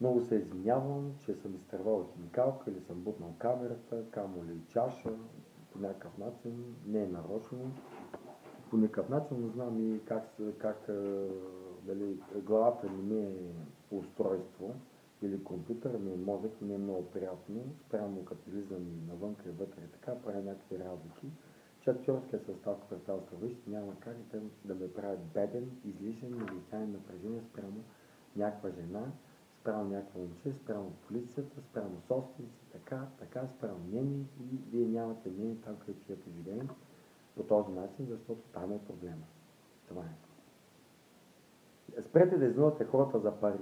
Много се извинявам, че съм изтървал химикалка или съм бутнал камерата, камо ли чаша, по някакъв начин, не е нарочно. По никакъв начин, но знам и как, как дали, главата ми не е устройство или компютър, ми е мозък не е много приятно. Спрямо като излизам и навънка и вътре и така, правя някакви разлики. Че актьорския състав, трябва да няма как да ме правят беден, излишен или тайно напрежение спрямо някаква жена, спрямо някакво момче, спрямо полицията, спрямо собственици, така, така, спрямо мнение и вие нямате мнение там, където вие живеем по този начин, защото там е проблема. Това е. Спрете да изнувате хората за пари.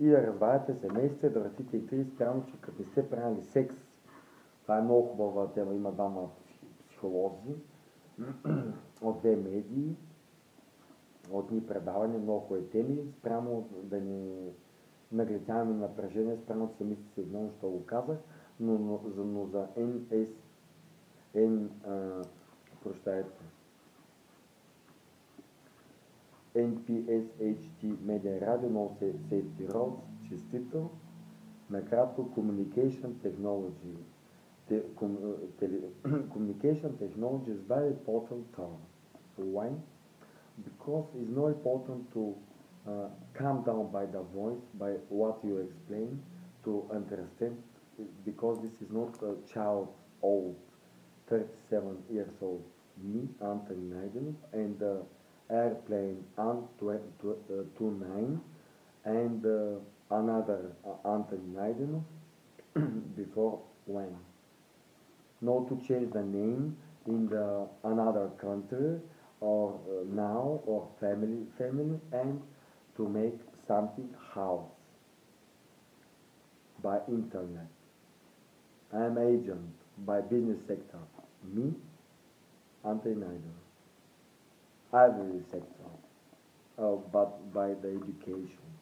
И да разваляте семейства, да въртите и три спрямо, че като не сте правили секс, това е много хубава тема, има двама психолози от две медии, от ни предаване, много хубави теми, спрямо да не наглетяваме напрежение, спрямо самите си едно, що го казах, но, но, за, но за NS, N, а, прощайте, NPSHT Media Radio, много се, се Roads, честито. Накратко Communication Technology. Te, com, tele, communication Technology very important term. Why? Because it's not important to uh, calm down by the voice, by what you explain, to understand, because this is not a child old, 37 years old, me, Anthony Naiden, and uh, airplane An-29 and uh, another uh, Anthony Naiden before when. Not to change the name in the another country or uh, now or family family and to make something house by internet. I am agent by business sector. Me, Anthony Naiden every sector, uh, but by the education.